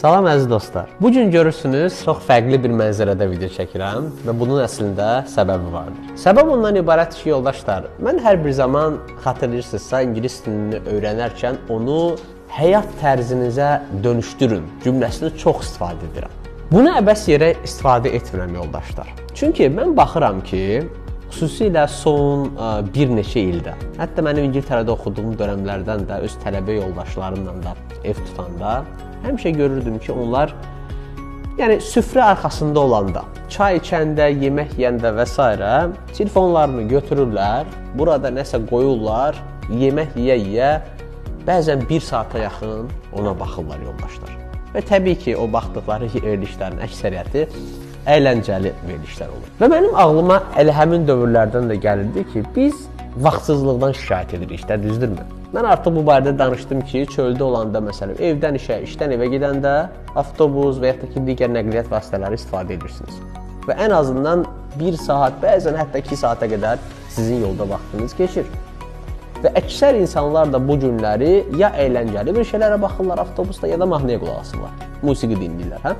Salam əziz dostlar. Bu gün görürsünüz, çox fərqli bir mənzərədə video çəkirəm və bunun əslində səbəbi vardır. Səbəb ondan ibarət ki, yoldaşlar, mən hər bir zaman xatırlayırsınızsa ingilis dilini öyrənərkən onu həyat tərzinizə dönüşdürün cümləsini çox istifadə edirəm. Bunu əbəs yerə istifadə etmirəm yoldaşlar. Çünki mən baxıram ki, xüsusilə son ə, bir neçə ildə, hətta mənim İngiltərədə oxuduğum dövrlərdən də öz tələbə yoldaşlarımla da ev tutanda həmişə görürdüm ki, onlar yəni süfrə arxasında olanda, çay içəndə, yemək yeyəndə və s. telefonlarını götürürlər, burada nəsə qoyurlar, yemək yeyə-yeyə bəzən 1 saata yaxın ona baxırlar yoldaşlar. Və təbii ki, o baxdıqları verilişlərin əksəriyyəti əyləncəli verilişlər olur. Və mənim ağlıma elə həmin dövrlərdən də gəlirdi ki, biz vaxtsızlıqdan şikayət edirik də, düzdürmü? Mən artıq bu barədə danışdım ki, çöldə olanda məsələn, evdən işə, işdən evə gedəndə avtobus və ya da ki, digər nəqliyyat vasitələri istifadə edirsiniz. Və ən azından 1 saat, bəzən hətta 2 saata qədər sizin yolda vaxtınız keçir. Və əksər insanlar da bu günləri ya əyləncəli bir şeylərə baxırlar avtobusda, ya da mahnıya qulaq asırlar. Musiqi dinləyirlər, hə?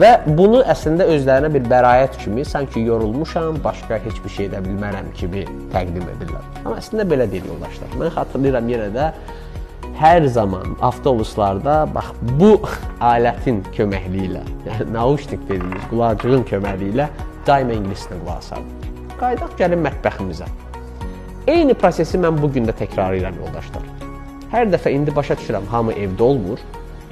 Və bunu əslində özlərinə bir bəraət kimi, sanki yorulmuşam, başqa heç bir şey edə bilmərəm kimi təqdim edirlər. Amma əslində belə deyil yoldaşlar. Mən xatırlayıram yenə də hər zaman avtobuslarda bax bu alətin köməkliyi ilə, yəni naushnik dediyimiz qulaqcığın köməyi ilə daima ingilis dilində qulaq asardım. Qaydaq gəlin mətbəximizə. Eyni prosesi mən bu gün də təkrarlayıram yoldaşlar. Hər dəfə indi başa düşürəm, hamı evdə olmur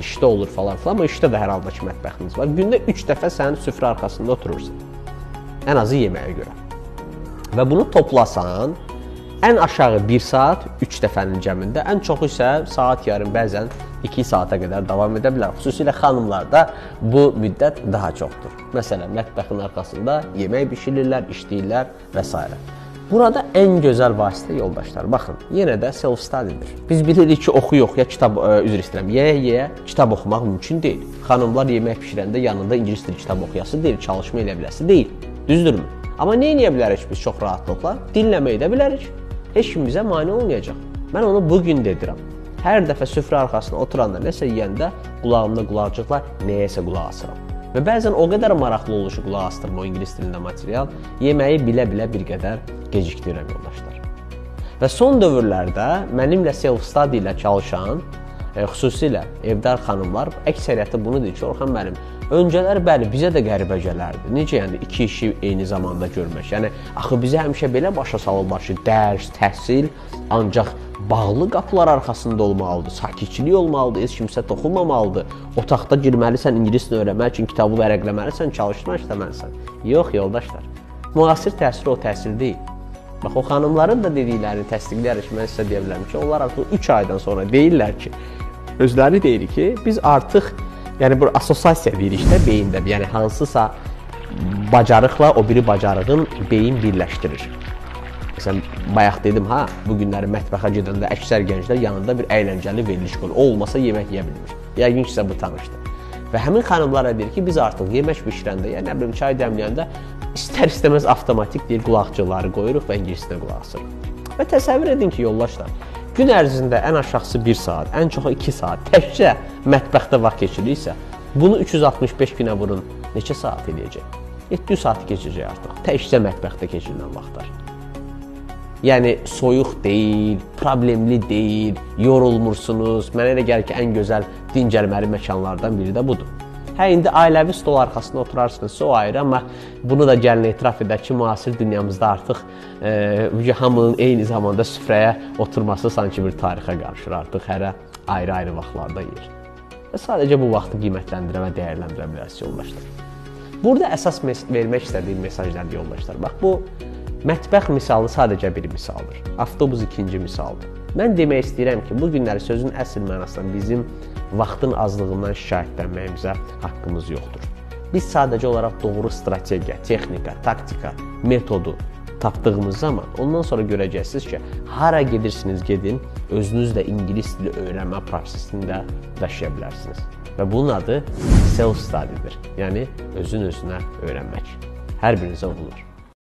işdə olur falan filan, amma işdə də hər halda ki mətbəxiniz var. Gündə 3 dəfə sən süfrə arxasında oturursan. Ən azı yeməyə görə. Və bunu toplasan, ən aşağı 1 saat 3 dəfənin cəmində, ən çoxu isə saat yarım, bəzən 2 saata qədər davam edə bilər. Xüsusilə xanımlarda bu müddət daha çoxdur. Məsələn, mətbəxin arxasında yemək bişirirlər, işləyirlər və s. Burada ən gözəl vasitə yoldaşlar. Baxın, yenə də self studydir. Biz bilirik ki, oxu yox ya kitab ə, e, üzr istəyirəm. Yeyə-yeyə kitab oxumaq mümkün deyil. Xanımlar yemək bişirəndə yanında ingilis dili kitab oxuyası deyil, çalışma elə biləsi deyil. Düzdürmü? Amma nə edə bilərik biz çox rahatlıqla? Dinləməyə də bilərik. Heç kim bizə mane olmayacaq. Mən onu bu gün də edirəm. Hər dəfə süfrə arxasına oturanda nəsə yeyəndə qulağımda qulaqcıqla nəyəsə qulaq asıram. Və bəzən o qədər maraqlı olur ki, qulaq asdırma o ingilis dilində material, yeməyi bilə-bilə bir qədər gecikdirirəm yoldaşlar. Və son dövrlərdə mənimlə self-study ilə çalışan, xüsusilə evdar xanımlar əksəriyyəti bunu deyir ki, Orxan müəllim, öncələr bəli bizə də qəribə gələrdi. Necə yəni iki işi eyni zamanda görmək? Yəni axı bizə həmişə belə başa salırlar ki, dərs, təhsil ancaq bağlı qapılar arxasında olmalıdır, sakitçilik olmalıdır, heç kimsə toxunmamalıdır. Otaqda girməlisən, ingilis dilini öyrənmək üçün kitabı vərəqləməlisən, çalışmaq istəməlisən. Yox, yoldaşlar. Müasir təhsil o təhsil deyil. Bax o xanımların da dediklərini təsdiqləyərək mən sizə deyə bilərəm ki, onlar artıq 3 aydan sonra deyirlər ki, özləri deyir ki, biz artıq yəni bu assosiasiya deyirik də beyində, yəni hansısa bacarıqla o biri bacarığın beyin birləşdirir. Məsələn, bayaq dedim ha, bu günləri mətbəxə gedəndə əksər gənclər yanında bir əyləncəli veriliş qoyur. O olmasa yemək yeyə bilmir. Yəqin ki, sizə bu tanışdır. Və həmin xanımlara deyir ki, biz artıq yemək bişirəndə, ya nə bilim çay dəmləyəndə istər-istəməz avtomatik deyil qulaqçıqları qoyuruq və ingilisinə qulaq asırıq. Və təsəvvür edin ki, yoldaşlar, gün ərzində ən aşağısı 1 saat, ən çoxu 2 saat təkcə mətbəxdə vaxt keçirirsə, bunu 365 günə vurun, neçə saat eləyəcək? 700 saat keçəcək artıq. Təkcə mətbəxdə keçirilən vaxtlar. Yəni soyuq deyil, problemli deyil, yorulmursunuz. Mənə elə gəlir ki, ən gözəl dincəlməli məkanlardan biri də budur. Hə indi ailəvi stol arxasında oturarsınızsa o ayrı, amma bunu da gəlin etiraf edək ki, müasir dünyamızda artıq e, hamının eyni zamanda süfrəyə oturması sanki bir tarixə qarışır. Artıq hərə ayrı-ayrı vaxtlarda yeyir. Və sadəcə bu vaxtı qiymətləndirə və dəyərləndirə bilərsiniz yoldaşlar. Burada əsas vermək istədiyim mesajlar yoldaşlar. Bax bu Mətbəx misalı sadəcə bir misaldır. Avtobus ikinci misaldır. Mən demək istəyirəm ki, bu günləri sözün əsl mənasında bizim vaxtın azlığından şikayətlənməyimizə haqqımız yoxdur. Biz sadəcə olaraq doğru strategiya, texnika, taktika, metodu tapdığımız zaman ondan sonra görəcəksiniz ki, hara gedirsiniz gedin, özünüz də ingilis dili öyrənmə prosesində daşıya bilərsiniz. Və bunun adı self study'dir. Yəni özün özünə öyrənmək. Hər birinizə uğurlar.